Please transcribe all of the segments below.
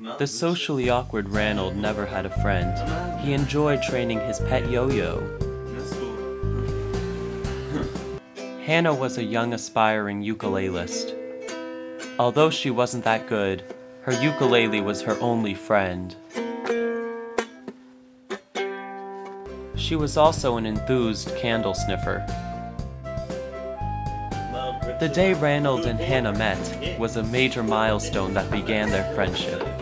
The socially awkward Ranald never had a friend. He enjoyed training his pet yo-yo. Hannah was a young aspiring ukulelist. Although she wasn't that good, her ukulele was her only friend. She was also an enthused candle sniffer. The day Ranald and Hannah met was a major milestone that began their friendship.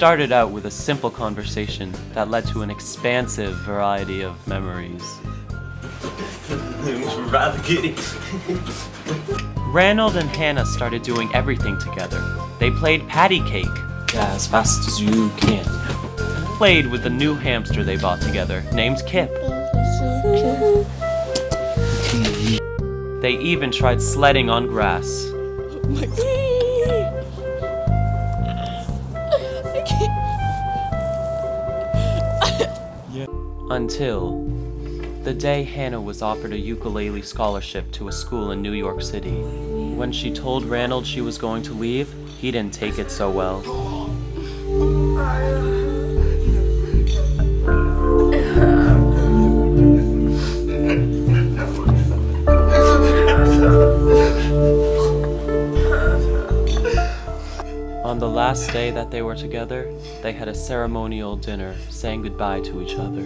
Started out with a simple conversation that led to an expansive variety of memories. Rather giddy. Ranald and Hannah started doing everything together. They played patty cake, Yeah, as fast as you can. played with the new hamster they bought together, named Kip. They even tried sledding on grass. Until the day Hannah was offered a ukulele scholarship to a school in New York City. When she told Ranald she was going to leave, he didn't take it so well. On the last day that they were together, they had a ceremonial dinner saying goodbye to each other.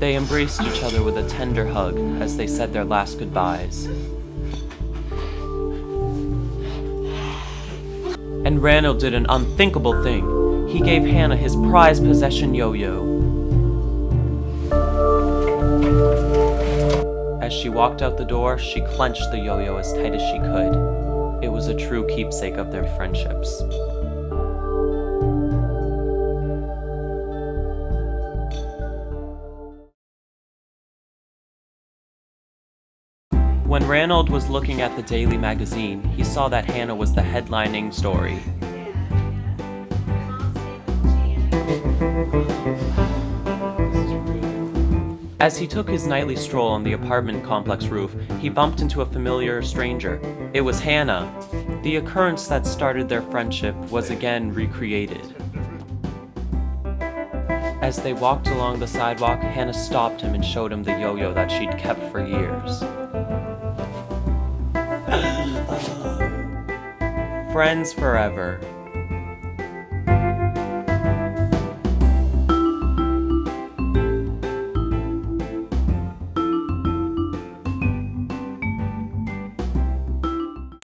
They embraced each other with a tender hug as they said their last goodbyes. And Ranald did an unthinkable thing. He gave Hannah his prized possession yo yo. As she walked out the door, she clenched the yo yo as tight as she could. It was a true keepsake of their friendships. When Ranald was looking at the daily magazine, he saw that Hannah was the headlining story. As he took his nightly stroll on the apartment complex roof, he bumped into a familiar stranger. It was Hannah. The occurrence that started their friendship was again recreated. As they walked along the sidewalk, Hannah stopped him and showed him the yo yo that she'd kept for years. Friends forever.